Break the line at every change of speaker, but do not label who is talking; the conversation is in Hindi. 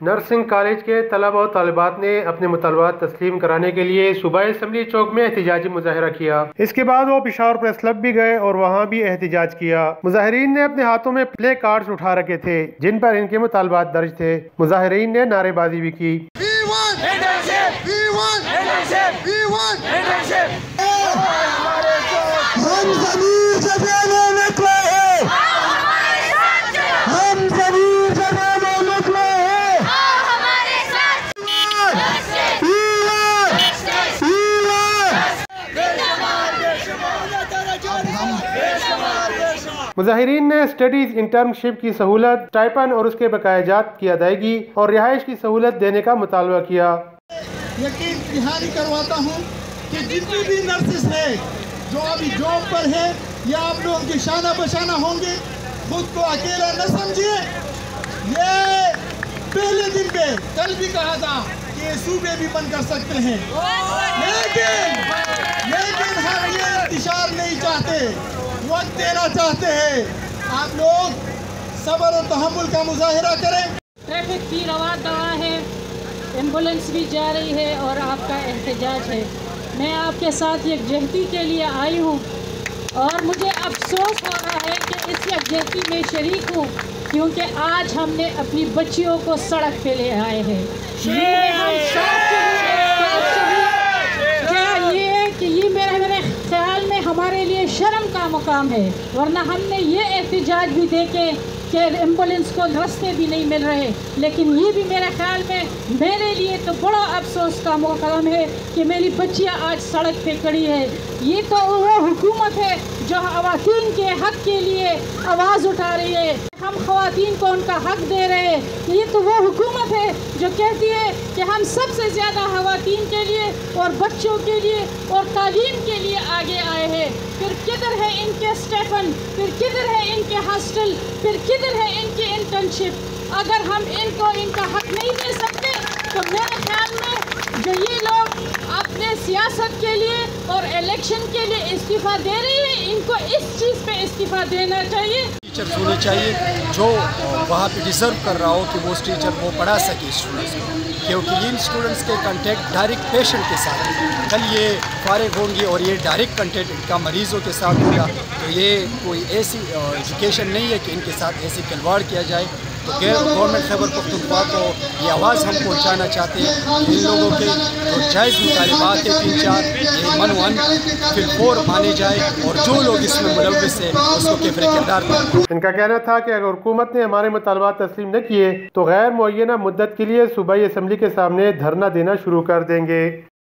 नर्सिंग कॉलेज के तलब और तलबात ने अपने मुतालबात तस्लीम कराने के लिए सुबह असम्बली चौक में एहतजाजी मुजाहरा किया। इसके बाद वो पिशावर प्रेस क्लब भी गए और वहाँ भी एहतजाज किया। मुजाहरीन ने अपने हाथों में प्ले कार्ड उठा रखे थे जिन पर इनके मुतालबात दर्ज थे। मुजाहरीन ने नारेबाजी भी की।
हम ज़मीन से देने निकले हैं हम ज़मीन से देने निकले हैं ईमान! ईमान!
मुजाहरीन ने स्टडीज़ इंटर्नशिप की सहूलत टाइपन और उसके बकायाजात की अदायगी और रिहाइश की सहूलत देने का मुतालबा किया।
यकीन दहानी करवाता हूँ कि जितनी भी नर्सेस हैं जो अभी जॉब पर है या आप लोगों के शाना बशाना होंगे खुद को अकेला न समझिए। ये पहले दिन पे कल भी कहा था कि ये सूबे भी बंद कर सकते हैं। लेकिन इंतज़ार नहीं चाहते वक्त देना चाहते हैं। आप लोग सब्र और तहमुल का मुजाहरा करें।
ट्रैफ़िक की रवा दवा है एंबुलेंस भी जा रही है और आपका एहतजाज है। मैं आपके साथ यकजहती के लिए आई हूँ और मुझे अफसोस हो रहा है कि इस यकजहती में शरीक हूँ क्योंकि आज हमने अपनी बच्चियों को सड़क पे ले आए हैं। ये हम साथ चलिए, साथ चलिए। क्या ये है कि ये मेरे मेरे ख्याल में शर्म का मुकाम है, वरना हमने ये एहतजाज भी देखे कि एंबुलेंस को रास्ते भी नहीं मिल रहे। लेकिन ये भी मेरे ख्याल में मेरे लिए तो बड़ा अफसोस का मुकाम है कि मेरी बच्चियाँ आज सड़क पे खड़ी है। ये तो वो हुकूमत है जो खवातीन के हक के लिए आवाज़ उठा रही है। हम खवातीन को उनका हक दे रहे हैं। ये तो वो हुकूमत है जो कहती है कि हम सबसे ज़्यादा खवातीन के लिए और बच्चों के लिए और तालीम के लिए आगे आए हैं फिर किधर है इनके स्टेफन, फिर किधर है इनके हॉस्टल, फिर किधर है इनकी इंटर्नशिप अगर हम इनको इनका हक नहीं दे सकते तो मेरे ख्याल में जो ये लोग अपने सियासत के लिए और इलेक्शन के लिए इस्तीफ़ा दे रही है, इनको इस चीज़ पे इस्तीफ़ा देना चाहिए।
टीचर्स होने चाहिए, जो वहाँ पे डिज़र्व कर रहा हो कि वो टीचर वो पढ़ा सके स्टूडेंट्स को। क्योंकि इन स्टूडेंट्स के कंटेक्ट डायरेक्ट पेशेंट के साथ कल ये फारिग होंगे और ये डायरेक्ट कंटेक्ट इनका मरीज़ों के साथ होगा। तो ये कोई ऐसी एजुकेशन नहीं है कि इनके साथ ऐसी खिलवाड़ किया जाए। तो गैर गवर्नमेंट खैबर पख्तूनख्वा को ये आवाज़ हम पहुँचाना चाहते हैं। इन लोगों के जो जायज़ मुतालबात है तीन चार, ये मन वन फिर फोर माने जाए और जो लोग इसमें मुलविस है, उसको केफर किरदार
इनका कहना था कि अगर हुकूमत ने हमारे मुतालबात तस्लीम न किए तो गैर मुना मुद्दत के लिए सूबाई असम्बली के सामने धरना देना शुरू कर देंगे।